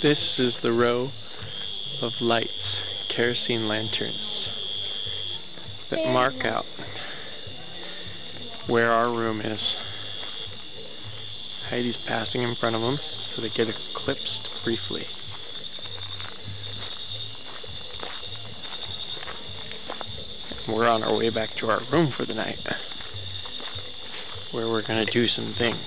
This is the row of lights, kerosene lanterns, that mark out where our room is. Heidi's passing in front of them so they get eclipsed briefly. We're on our way back to our room for the night, where we're going to do some things.